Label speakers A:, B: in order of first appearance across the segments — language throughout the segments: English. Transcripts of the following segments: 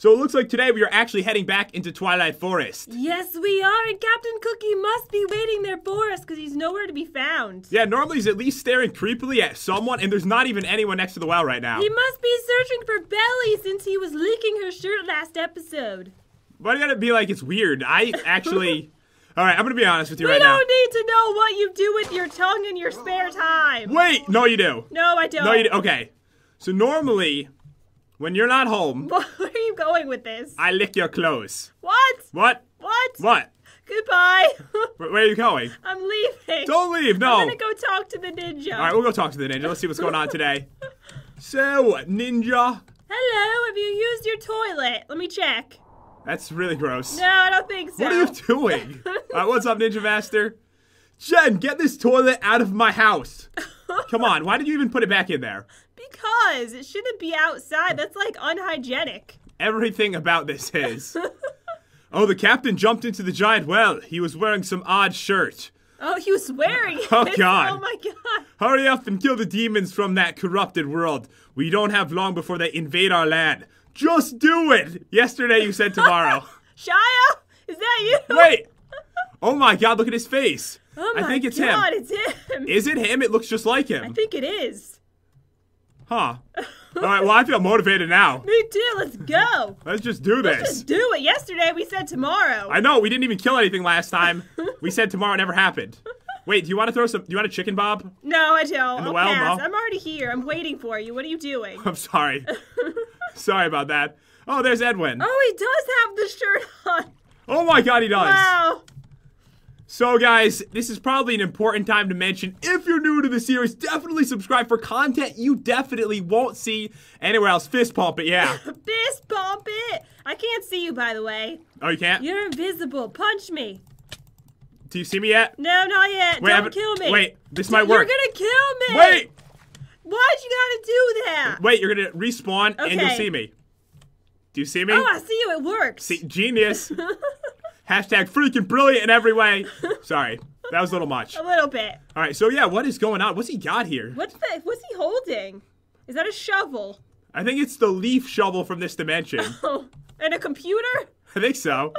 A: So it looks like today we are actually heading back into Twilight Forest.
B: Yes, we are, and Captain Cookie must be waiting there for us because he's nowhere to be found.
A: Yeah, normally he's at least staring creepily at someone, and there's not even anyone next to the well right now.
B: He must be searching for Belly since he was licking her shirt last episode.
A: Why do you gotta be like it's weird? I actually. All right, I'm gonna be honest with you
B: We
A: right now.
B: We don't need to know what you do with your tongue in your spare time.
A: Wait, no, you do.
B: No, I don't.
A: No, you do. Okay. So normally, when you're not home,
B: Where are you going with this?
A: I lick your clothes.
B: What?
A: What?
B: What?
A: What?
B: Goodbye.
A: Where, where are you going?
B: I'm leaving.
A: Don't leave. No.
B: I'm gonna go talk to the ninja.
A: All right, we'll go talk to the ninja. Let's see what's going on today. So, ninja.
B: Hello, have you used your toilet? Let me check.
A: That's really gross.
B: No, I don't think so.
A: What are you doing? All right, what's up, Ninja Master? Jen, get this toilet out of my house. Come on, why did you even put it back in there?
B: Because it shouldn't be outside. That's like unhygienic.
A: Everything about this is. Oh, the captain jumped into the giant well. He was wearing some odd shirt.
B: Oh, he was wearing oh, it.
A: Oh, God.
B: Oh my god.
A: Hurry up and kill the demons from that corrupted world. We don't have long before they invade our land. Just do it! Yesterday you said tomorrow.
B: Shia, is that you?
A: Wait! Oh my god, look at his face.
B: Oh my
A: I think it's
B: god,
A: him.
B: it's him.
A: Is it him? It looks just like him.
B: I think it is.
A: Huh. Alright, well, I feel motivated now.
B: Me too. Let's go.
A: Let's just do this.
B: Let's Just do it. Yesterday we said tomorrow.
A: I know, we didn't even kill anything last time. We said tomorrow never happened. Wait, do you want to throw some. Do you want a chicken bob?
B: no, I don't.
A: the
B: I'll
A: well,
B: pass.
A: no?
B: I'm already here. I'm waiting for you. What are you doing?
A: I'm sorry. sorry about that. Oh, there's Edwin.
B: oh, he does have the shirt on.
A: Oh my god, he does.
B: Wow.
A: So, guys, this is probably an important time to mention. If you're new to the series, definitely subscribe for content you definitely won't see anywhere else. Fist pump it, yeah.
B: Fist bump it. I can't see you, by the way.
A: Oh, you can't?
B: You're invisible. Punch me.
A: Do you see me yet?
B: No, not yet.
A: Wait,
B: Don't kill me.
A: Wait, this might work.
B: You're gonna kill me.
A: Wait!
B: Why'd you gotta do that?
A: Wait, you're gonna respawn and you'll see me. Do you see me?
B: Oh, I see you. It works.
A: See, genius. Hashtag freaking brilliant in every way. Sorry, that was a little much.
B: A little bit.
A: All right, so yeah, what is going on? What's he got here?
B: What's the? What's he holding? Is that a shovel?
A: I think it's the leaf shovel from this dimension.
B: Oh, and a computer?
A: I think so.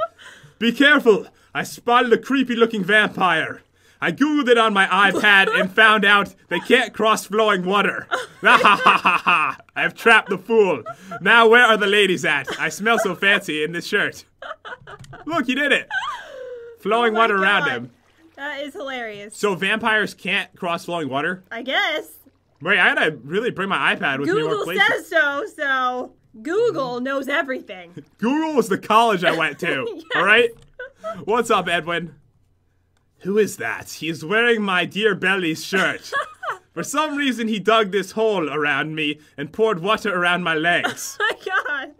A: Be careful! I spotted a creepy looking vampire. I googled it on my iPad and found out they can't cross flowing water. Ha ha ha ha ha! I've trapped the fool. Now where are the ladies at? I smell so fancy in this shirt. Look, he did it. Flowing
B: Oh
A: water around him.
B: That is hilarious.
A: So vampires can't cross flowing water?
B: I guess
A: Wait, I gotta really bring my iPad with me more
B: Google says so. So Google knows everything.
A: Google was the college I went to.
B: Yes.
A: All right. What's up, Edwin? Who is that? He is wearing my dear Belly's shirt. For some reason, he dug this hole around me and poured water around my legs.
B: Oh my God.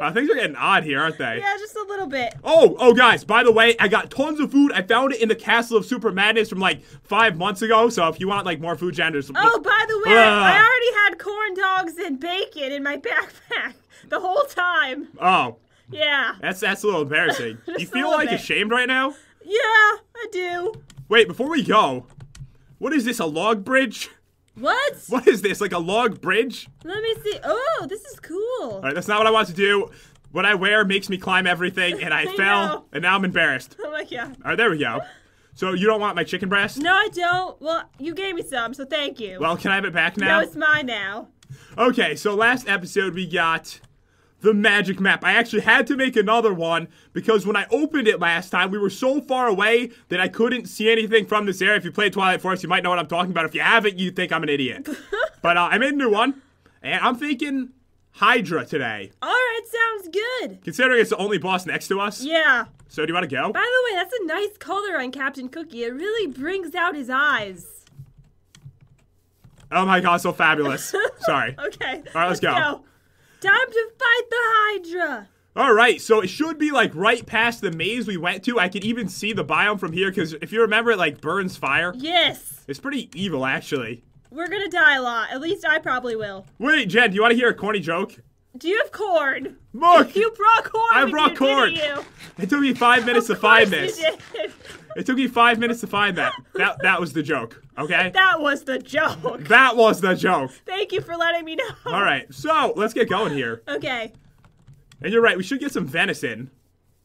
A: Wow, things are getting odd here, aren't they?
B: Yeah, just a little bit.
A: Oh, oh, guys! By the way, I got tons of food. I found it in the Castle of Super Madness from like five months ago. So if you want like more food, genders.
B: Oh, by the way,
A: Ah.
B: I already had corn dogs and bacon in my backpack the whole time.
A: oh,
B: Yeah.
A: that's that's a little embarrassing. you feel like
B: bit.
A: ashamed right now?
B: Yeah, I do.
A: Wait, before we go, what is this? A log bridge?
B: What?
A: What is this? Like a log bridge?
B: Let me see. Oh, this is cool.
A: All right, that's not what I want to do. What I wear makes me climb everything, and I,
B: I
A: fell,
B: know.
A: and now I'm embarrassed.
B: Oh my god.
A: All right, there we go. So you don't want my chicken breast?
B: No, I don't. Well, you gave me some, so thank you.
A: Well, can I have it back now?
B: no, it's mine now.
A: Okay, so last episode we got the magic map. I actually had to make another one because when I opened it last time, we were so far away that I couldn't see anything from this area. If you played Twilight Forest, you might know what I'm talking about. If you haven't, you think I'm an idiot. but uh, I made a new one, and I'm thinking Hydra today,
B: All right, sounds good.
A: considering it's the only boss next to us.
B: Yeah.
A: So do you want to go?
B: By the way, that's a nice color on Captain Cookie. It really brings out his eyes.
A: Oh my god, so fabulous. Sorry.
B: Okay.
A: All right, let's go.
B: Time to fight
A: All right, so it should be like right past the maze we went to. I could even see the biome from here because if you remember, it like burns fire.
B: Yes.
A: It's pretty evil, actually.
B: We're gonna die a lot. At least I probably will.
A: Wait, Jen, do you want to hear a corny joke?
B: Do you have corn?
A: Look,
B: You brought corn.
A: I brought
B: you,
A: corn. It took me five minutes to find this.
B: You did.
A: It took me five minutes to find that. That that was the joke. Okay,
B: That was the joke.
A: that was the joke.
B: Thank you for letting me know.
A: All right, so let's get going here.
B: Okay.
A: And you're right, we should get some venison.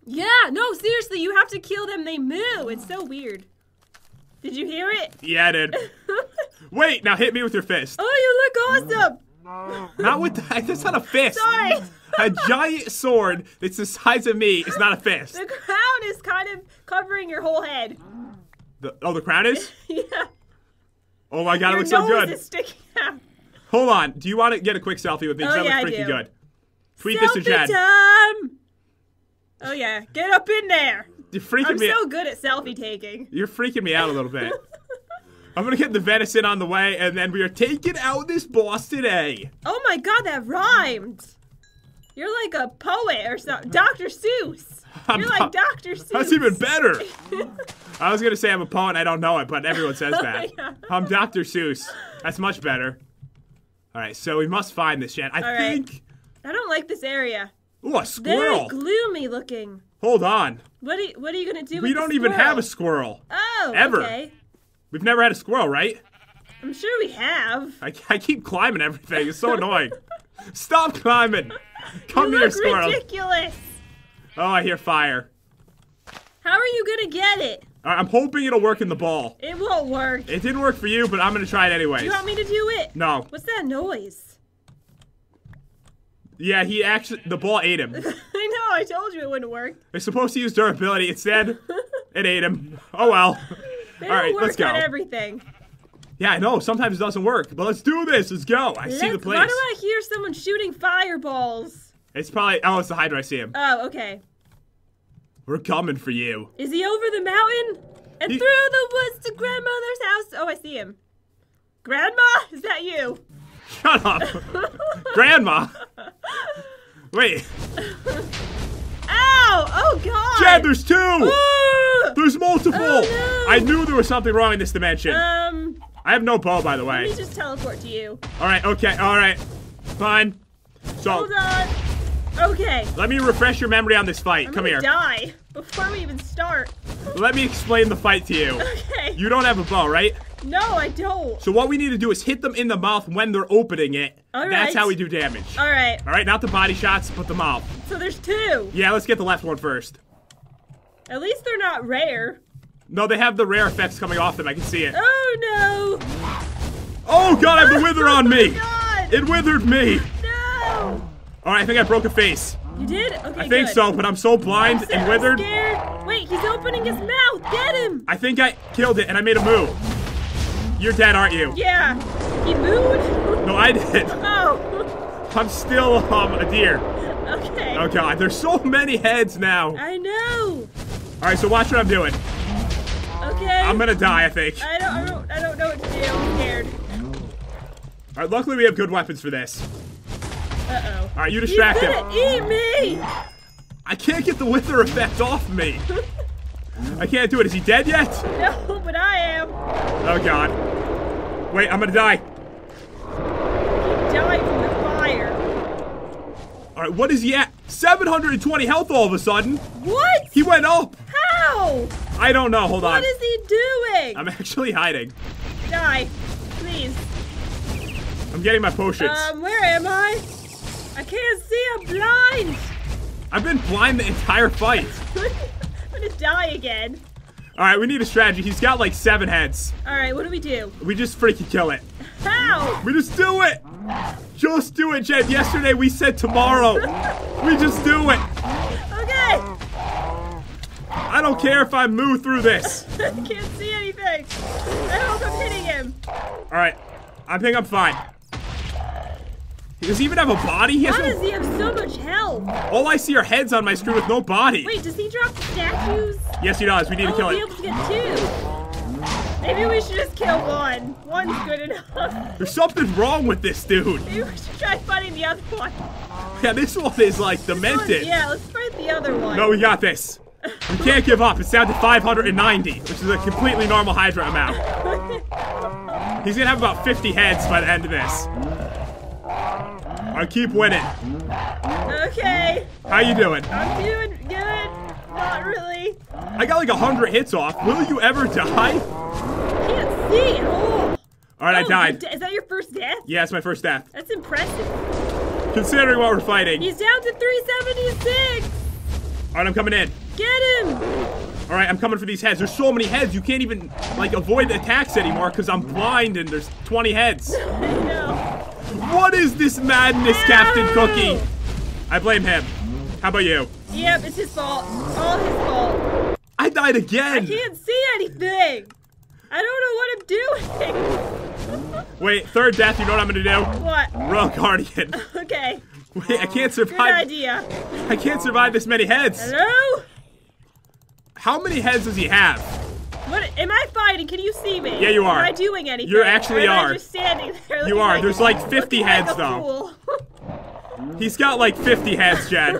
B: Yeah, no, seriously, you have to kill them. They moo. It's so weird. Did you hear it?
A: Yeah, did. Wait, now hit me with your fist.
B: Oh, you look awesome.
A: Not with the, that's not a fist.
B: Sorry.
A: A giant sword that's the size of me is not a fist.
B: The crown is kind of covering your whole head.
A: The, oh, the crown is?
B: yeah.
A: Oh my god, it
B: Your
A: looks so good.
B: is sticking out.
A: Hold on. Do you want to get a quick selfie with me?
B: Oh,
A: that
B: yeah, I
A: looks freaking
B: do.
A: good. Tweet this to
B: Selfie time. Oh yeah, get up in there.
A: You're freaking me.
B: I'm so good at selfie taking.
A: You're freaking me out a little bit. I'm gonna get the venison on the way, and then we are taking out this boss today.
B: Oh my god, that rhymed. You're like a poet or something. Dr. Seuss.
A: I'm
B: You're like Dr. Seuss.
A: That's even better. I was gonna say I'm a poet. I don't know it, but everyone says oh that.
B: Yeah.
A: I'm Dr. Seuss. That's much better. All right, so we must find this, Jen. I
B: All right. I don't like this area.
A: Ooh, a squirrel.
B: Very
A: squirrel.
B: gloomy looking.
A: Hold on.
B: What are you, what are you gonna do?
A: We don't even have a
B: squirrel? Oh,
A: ever.
B: Okay.
A: We've never had a squirrel, right?
B: I'm sure we have.
A: I, I keep climbing everything. It's so annoying. Stop climbing. Come
B: you
A: here,
B: look
A: squirrel.
B: ridiculous.
A: Oh, I hear fire.
B: How are you gonna get it?
A: Right, I'm hoping it'll work in the ball.
B: It won't work.
A: It didn't work for you, but I'm gonna try it anyways.
B: you want me to do it?
A: No.
B: What's that noise?
A: Yeah, he actually the ball ate him.
B: I know. I told you it wouldn't work.
A: It's supposed to use durability. Instead, it ate him. Oh well.
B: They
A: All
B: work
A: let's go.
B: on everything.
A: Yeah, I know. Sometimes it doesn't work, but let's do this. Let's go. I see the place.
B: Why do I hear someone shooting fireballs?
A: It's probably oh, it's the Hydra. I see him.
B: Oh, okay.
A: We're coming for you.
B: Is he over the mountain and
A: He-
B: through the woods to grandmother's house? Oh, I see him. Grandma, is that you?
A: Shut up, Grandma. Wait,
B: Ow! Oh God!
A: Chad. There's two.
B: Ah!
A: There's multiple.
B: Oh, no.
A: I knew there was something wrong in this dimension.
B: Um,
A: I have no bow, by the way.
B: let me just teleport to you.
A: All right. Okay. All right. Fine. So
B: Hold on. Okay.
A: let me refresh your memory on this fight.
B: I'm
A: Come
B: gonna
A: here.
B: die before we even start.
A: Let me explain the fight to you.
B: Okay.
A: You don't have a bow, right?
B: No, I don't.
A: So what we need to do is hit them in the mouth when they're opening it.
B: All
A: That's
B: right.
A: how we do damage.
B: All right.
A: All right, not the body shots, but the mouth.
B: So there's two.
A: Yeah, let's get the left one first.
B: At least they're not rare.
A: No, they have the rare effects coming off them. I can see it.
B: Oh no!
A: Oh god, I have the oh, wither on me.
B: God!
A: It withered me.
B: No!
A: All right, I think I broke a face.
B: You did? Okay,
A: I think
B: good.
A: so, but I'm so blind and
B: I'm
A: withered.
B: Scared. Wait, he's opening his mouth. Get him!
A: I think I killed it and I made a move. You're dead, aren't you?
B: Yeah. He moved.
A: No, I did.
B: oh.
A: I'm still um a deer.
B: Okay.
A: Oh god, there's so many heads now.
B: I know.
A: All right, so watch what I'm doing.
B: Okay.
A: I'm gonna die, I think.
B: I don't. I don't. I don't know what to do. I'm scared.
A: All right, luckily we have good weapons for this.
B: Uh oh.
A: All right, you distract him.
B: eat me.
A: I can't get the wither effect off me. I can't do it. Is he dead yet?
B: No, but I am.
A: Oh god. Wait, I'm gonna die.
B: He died from the fire.
A: All right, what is he at? 720 health all of a sudden.
B: What?
A: He went up.
B: How?
A: I don't know. Hold on.
B: What is he doing?
A: I'm actually hiding.
B: Die, please.
A: I'm getting my potions.
B: Um, where am I? I can't see. I'm blind.
A: I've been blind the entire fight.
B: I'm gonna die again.
A: All right, we need a strategy. He's got like seven heads.
B: All right, what do we do?
A: We just freaking kill it.
B: How?
A: We just do it. Just do it, Jen. Yesterday we said tomorrow. we just do it.
B: Okay.
A: I don't care if I move through this.
B: I can't see anything. I hope I'm hitting him.
A: All right, I think I'm fine. Does he even have a body? He has
B: Why
A: no.
B: does he have so much health?
A: All I see are heads on my screen with no body.
B: Wait, does he drop statues?
A: Yes, he does. We need
B: I
A: to oh, kill
B: won't be able to get two. Maybe we should just kill one. One's good enough.
A: There's something wrong with this dude.
B: Maybe we should try fighting the other one.
A: Yeah, this one is like demented.
B: Yeah, let's fight the other one.
A: No, we got this. We can't give up. It's down to 590, which is a completely normal Hydra amount. He's gonna have about 50 heads by the end of this. I keep winning.
B: okay,
A: How you doing?
B: I'm doing good. Not really.
A: I got like a 100 hits off. Will you ever die?
B: Can't see at all.
A: All right, I
B: Oh,
A: died.
B: Is that your first death?
A: Yeah, it's my first death.
B: That's impressive.
A: considering what we're fighting.
B: He's down to 376.
A: All right, I'm coming in.
B: Get him.
A: All right, I'm coming for these heads. There's so many heads, you can't even like avoid the attacks anymore because I'm blind and there's 20 heads.
B: I know.
A: What is this madness, Captain Cookie? I blame him. How about you?
B: Yep, it's his fault. All his fault.
A: I died again.
B: I can't see anything. I don't know what I'm doing.
A: Wait, third death. You know what I'm gonna do?
B: what?
A: Royal Guardian.
B: Okay.
A: Wait, I can't survive.
B: Good idea.
A: I can't survive this many heads.
B: Hello?
A: How many heads does he have?
B: What? Am I fighting? Can you see me?
A: Yeah, you are.
B: Am I doing anything?
A: You actually
B: am
A: are.
B: Just standing there.
A: You are.
B: like-
A: There's like 50 heads
B: like
A: though. He's got like 50 heads, Jen.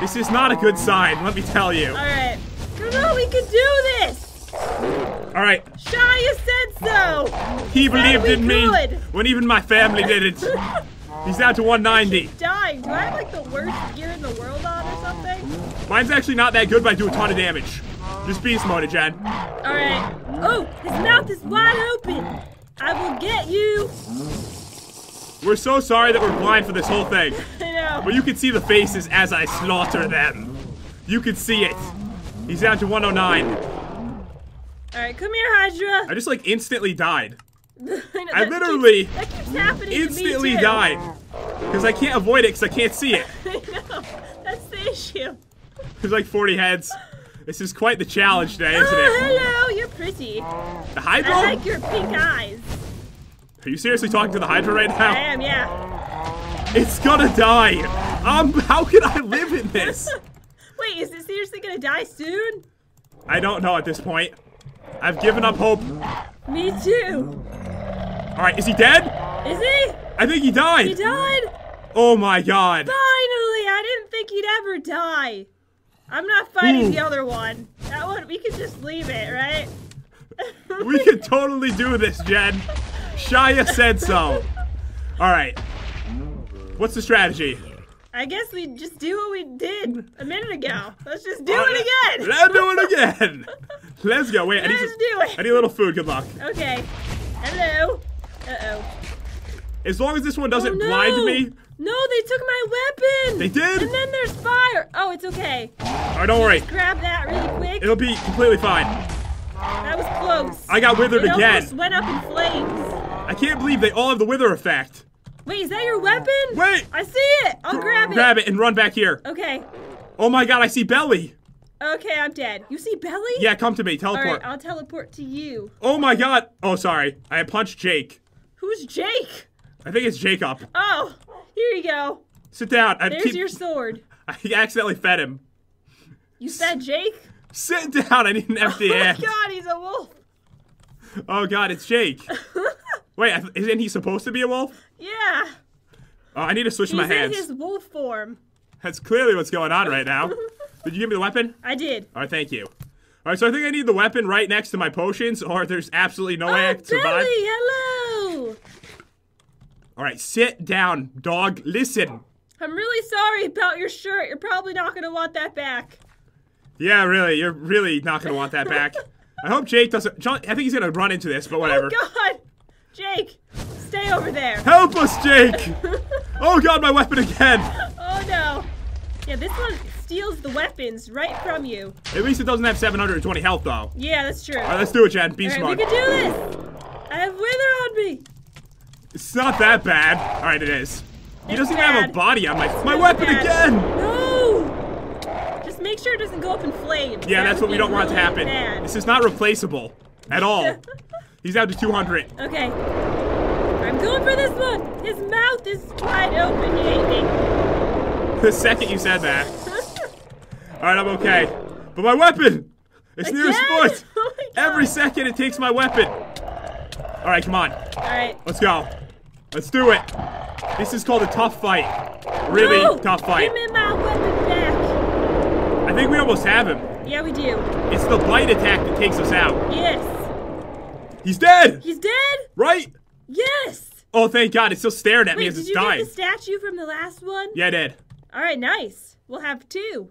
A: This is not a good sign, let me tell you.
B: All right. Come on, we can do this.
A: All right,
B: Shia said so.
A: he believed in me when even my family didn't. He's down to 190.
B: Dying. Do I have like the worst gear in the world on or something?
A: Mine's actually not that good, but I do a ton of damage. Just beast mode it, Jen.
B: All right. Oh, his mouth is wide open. I will get you.
A: We're so sorry that we're blind for this whole thing.
B: I know.
A: But you can see the faces as I slaughter them. You can see it. He's down to 109.
B: All right, come here, Hydra.
A: I just like instantly died.
B: I, know,
A: I literally
B: keeps, that keeps happening
A: Instantly
B: to me too.
A: died. Because I can't avoid it because I can't see it.
B: I know. That's the issue.
A: There's like 40 heads. This is quite the challenge today, isn't
B: Oh,
A: it?
B: hello. You're pretty.
A: The Hydra?
B: I like your pink eyes.
A: Are you seriously talking to the Hydra right now?
B: I am, yeah.
A: It's gonna die. Um, how can I live in this?
B: Wait, is it seriously gonna die soon?
A: I don't know at this point. I've given up hope.
B: Me too.
A: All right, is he dead?
B: Is he?
A: I think he died.
B: He died?
A: Oh my god.
B: Finally! I didn't think he'd ever die. I'm not fighting
A: Ooh.
B: the other one. That one, we could just leave it, right?
A: We can totally do this, Jen. Shia said so. All right. What's the strategy?
B: I guess we just do what we did a minute ago. Let's just do
A: Uh,
B: it again.
A: Let's do it again. Let's go. Wait, I need,
B: Let's do it.
A: I need a little food. Good luck.
B: Okay. Hello. Uh oh.
A: As long as this one doesn't
B: oh, no.
A: blind me.
B: No, they took my weapon.
A: They did?
B: And then there's fire. Oh, it's okay.
A: All right, don't worry.
B: Grab that really quick.
A: It'll be completely fine.
B: That was close.
A: I got withered
B: it
A: again.
B: almost went up in flames.
A: I can't believe they all have the wither effect.
B: Wait, is that your weapon?
A: Wait.
B: I see it. I'll grab it.
A: Grab it and run back here.
B: Okay.
A: Oh my god, I see Belly.
B: Okay, I'm dead. You see Belly?
A: Yeah, come to me. Teleport.
B: right, I'll teleport to you.
A: Oh my god. Oh, sorry. I punched Jake.
B: Who's Jake?
A: I think it's Jacob.
B: Oh, here you go.
A: Sit down. I
B: There's
A: keep.
B: your sword.
A: I accidentally fed him.
B: You said Jake?
A: Sit down. I need an empty hand.
B: Oh my god, he's a wolf.
A: Oh god, it's Jake. Wait, isn't he supposed to be a wolf?
B: Yeah.
A: Oh, I need to switch
B: He's
A: my
B: in
A: hands.
B: his wolf form.
A: That's clearly what's going on right now. Did you give me the weapon?
B: I did.
A: All right, thank you. All right, so I think I need the weapon right next to my potions, or there's absolutely no oh, way I
B: Oh,
A: can survive.
B: Belly, hello.
A: All right, sit down, dog. Listen.
B: I'm really sorry about your shirt. You're probably not going to want that back.
A: Yeah, really, you're really not gonna want that back. I hope Jake doesn't. John, I think he's gonna run into this, but oh, whatever.
B: Oh god. Jake, stay over there.
A: Help us, Jake! oh god, my weapon again.
B: Oh no. Yeah, this one steals the weapons right from you.
A: At least it doesn't have 720 health, though.
B: Yeah, that's true.
A: All right, let's do it, Jen. Be
B: All right,
A: smart.
B: we can do this. I have wither on me.
A: It's not that bad. All right, it is. He doesn't even have a body on my my weapon
B: bad.
A: again.
B: No. Just make sure it doesn't go up in flames.
A: Yeah,
B: That
A: that's what we don't want to happen.
B: bad.
A: This is not replaceable at all. He's down to 200.
B: Okay. I'm going for this one. His mouth is wide open. He ate me.
A: The second you said that. All right, I'm okay. But my weapon! It's near his foot.
B: Oh.
A: Every second it takes my weapon. All right, come on.
B: All right.
A: Let's go. Let's do it. This is called a tough fight. Really
B: No!
A: tough fight.
B: Give me my weapon back.
A: I think we almost have him.
B: Yeah, we do.
A: It's the bite attack that takes us out.
B: Yes.
A: He's dead,
B: He's dead?
A: right?
B: Yes.
A: Oh, thank God. It's still staring at me
B: Wait,
A: as
B: did you
A: dying.
B: get the statue from the last one?
A: Yeah, I did.
B: All right, nice. We'll have two.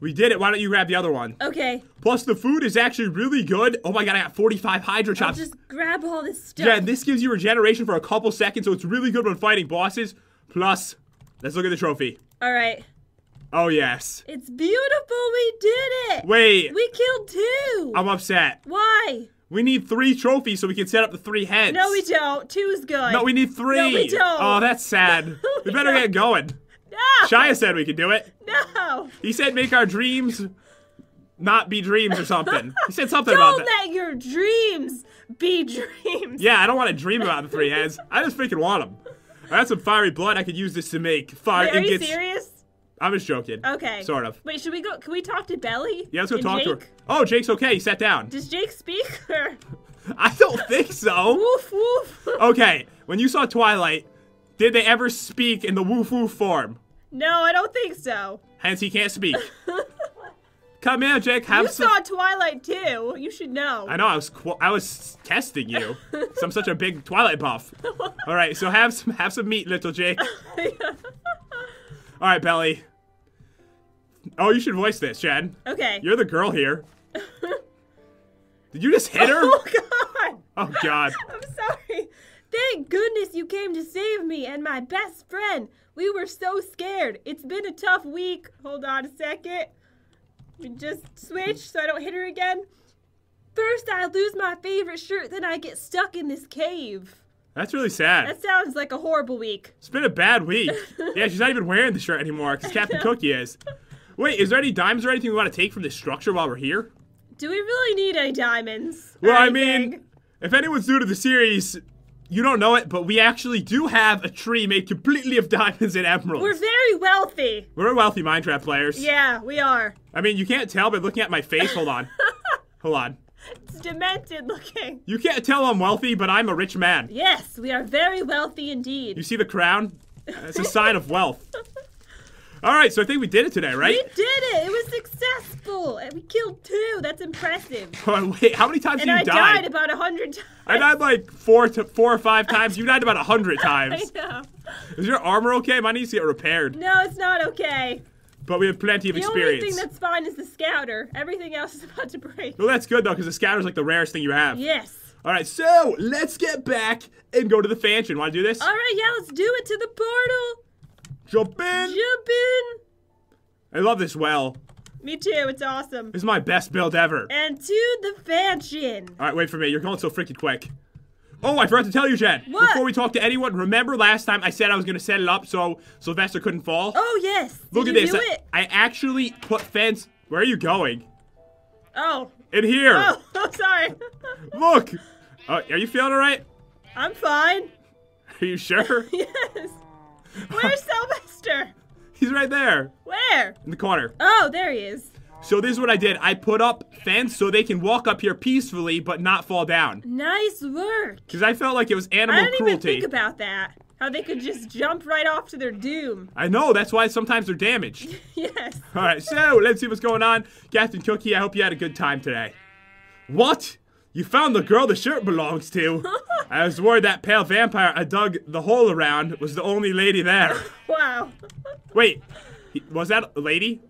A: We did it. Why don't you grab the other one?
B: Okay.
A: Plus, the food is actually really good. Oh my God, I got 45 Hydra
B: I'll
A: Chops.
B: just grab all this stuff.
A: Yeah, this gives you regeneration for a couple seconds, so it's really good when fighting bosses. Plus, let's look at the trophy.
B: All right.
A: Oh, yes.
B: It's beautiful. We did it.
A: Wait,
B: We killed two.
A: I'm upset.
B: Why?
A: We need three trophies so we can set up the three heads.
B: No, we don't. Two is good.
A: No, we need three.
B: No, we don't.
A: Oh, that's sad. We better get going.
B: No.
A: Shia said we could do it.
B: No.
A: He said make our dreams not be dreams or something. He said something about that.
B: Don't let your dreams be dreams.
A: Yeah, I don't want to dream about the three heads. I just freaking want them. I got some fiery blood. I could use this to make fire
B: Wait, are you serious?
A: I'm just joking.
B: Okay.
A: Sort of.
B: Wait, should we go? Can we talk to Belly?
A: Yeah, let's go talk to her. Oh, Jake's okay. He sat down.
B: Does Jake speak? Or...
A: I don't think so.
B: woof woof.
A: Okay, when you saw Twilight, did they ever speak in the woof woof form?
B: No, I don't think so.
A: Hence, he can't speak. Come here, Jake. Have
B: You
A: some.
B: saw Twilight too. You should know.
A: I know. I was I was testing you. 'cause I'm such a big Twilight buff. All right, so have some have some meat, little Jake. All right, Belly. Oh, you should voice this, Jen.
B: okay.
A: You're the girl here. Did you just hit her?
B: Oh God.
A: Oh God.
B: Thank goodness you came to save me and my best friend. We were so scared. It's been a tough week. Hold on a second. We just switch so I don't hit her again. First, I lose my favorite shirt, then I get stuck in this cave.
A: That's really sad.
B: That sounds like a horrible week.
A: It's been a bad week. Yeah, she's not even wearing the shirt anymore because Captain Cookie is. Wait, is there any diamonds or anything we want to take from this structure while we're here?
B: Do we really need any diamonds?
A: Well, I mean, if anyone's new to the series, you don't know it, but we actually do have a tree made completely of diamonds and emeralds.
B: we're very wealthy.
A: We're wealthy Minecraft players.
B: Yeah, we are.
A: I mean, you can't tell by looking at my face. Hold on. Hold on.
B: It's demented looking.
A: You can't tell I'm wealthy, but I'm a rich man.
B: Yes, we are very wealthy indeed.
A: You see the crown? It's a sign of wealth. All right, so I think we did it today, right?
B: We did it! It was successful! And we killed two! That's impressive.
A: Oh, Wait, how many times
B: And
A: have
B: I
A: you
B: died
A: died?
B: about a hundred times.
A: I died like four to four or five times. You died about a hundred times.
B: I know.
A: Is your armor okay? Mine needs to get repaired.
B: No, it's not okay.
A: But we have plenty of experience.
B: The only thing that's fine is the scouter. Everything else is about to break.
A: Well, that's good though, because the scouter's like the rarest thing you have.
B: Yes.
A: All right, so let's get back and go to the fansion. Want to do this?
B: Alright, yeah, let's do it to the portal.
A: Jump in.
B: Jump in.
A: I love this well.
B: Me too, it's awesome.
A: This is my best build ever.
B: And to the fansion.
A: All right, wait for me. You're going so freaking quick. Oh, I forgot to tell you, Jen.
B: What?
A: Before we talk to anyone, remember last time I said I was going to set it up so Sylvester couldn't fall?
B: Oh, yes.
A: Look
B: Did
A: at
B: you
A: this.
B: do
A: I,
B: it?
A: I actually put fence. Where are you going?
B: Oh.
A: In here.
B: Oh, oh, sorry.
A: Look. Oh, are you feeling all right?
B: I'm fine.
A: Are you sure?
B: Yes. Where's Sylvester?
A: He's right there
B: Where?
A: in the corner.
B: Oh, there he is.
A: So this is what I did. I put up fence so they can walk up here peacefully but not fall down.
B: Nice work.
A: Because I felt like it was animal cruelty.
B: I didn't even think about that. How they could just jump right off to their doom.
A: I know. That's why sometimes they're damaged.
B: Yes.
A: All right, so let's see what's going on. Captain Cookie, I hope you had a good time today. What? You found the girl the shirt belongs to? I was worried that pale vampire I dug the hole around was the only lady there.
B: Wow.
A: Wait, was that a lady?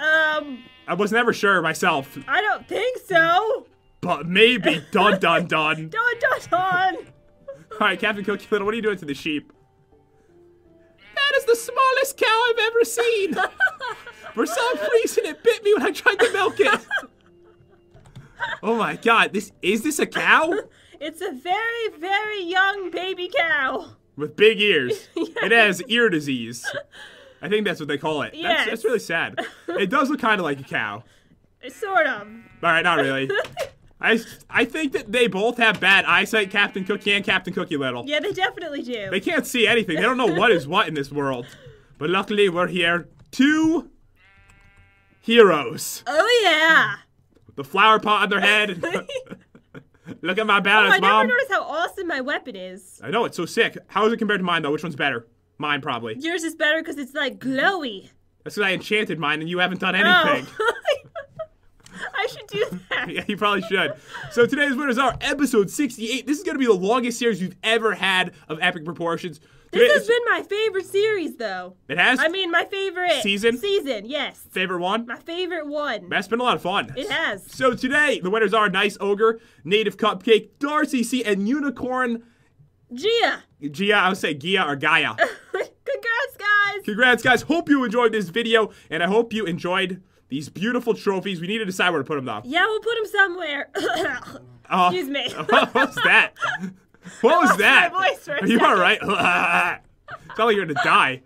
B: Um,
A: I was never sure myself,
B: I don't think so.
A: but maybe. Dun dun dun.
B: Dun dun dun.
A: All right, Captain Cookie Little, what are you doing to the sheep? That is the smallest cow I've ever seen. For some reason, it bit me when I tried to milk it. Oh my god, this is this a cow
B: It's a very, very young baby cow.
A: with big ears? It has ear disease. I think that's what they call it. That's, that's really sad. It does look kind of like a cow.
B: Sort of.
A: All right, not really. I I think that they both have bad eyesight, Captain Cookie and Captain Cookie Little.
B: Yeah, they definitely do.
A: They can't see anything. They don't know what is what in this world. But luckily, we're here. Two heroes.
B: oh yeah.
A: The flower pot on their head. Look at my
B: oh,
A: balance, Oh, balance,
B: I never noticed how awesome my weapon is.
A: I know it's so sick. How is it compared to mine though? Which one's better? Mine probably.
B: Yours is better because it's like glowy.
A: That's because I enchanted mine and you haven't done
B: Oh.
A: anything.
B: I should do that.
A: Yeah, you probably should. So today's winners are episode 68. This is going to be the longest series we've ever had of epic proportions.
B: This has been my favorite series, though.
A: it has?
B: I mean, my favorite
A: Season?
B: Season, yes.
A: favorite one?
B: My favorite one.
A: That's been a lot of fun.
B: It has.
A: So today, the winners are Nice Ogre, Native Cupcake, Darcy C, and Unicorn
B: Gia.
A: Gia. I would say Gia or Gaia.
B: Congrats, guys.
A: congrats, guys. Hope you enjoyed this video, and I hope you enjoyed these beautiful trophies. We need to decide where to put them, though.
B: Yeah, we'll put them somewhere.
A: Uh,
B: Excuse me.
A: what was that? What was that?
B: my voice for a
A: Are you all right? Sound like you're gonna die.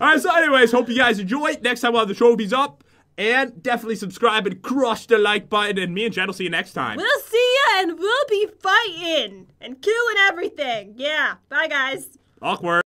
A: All right. So, anyways, hope you guys enjoy. Next time we'll have the trophies up, and definitely subscribe and crush the like button. And me and Jen will see you next time.
B: We'll see ya and we'll be fighting and killing everything. Yeah. Bye, guys.
A: Awkward.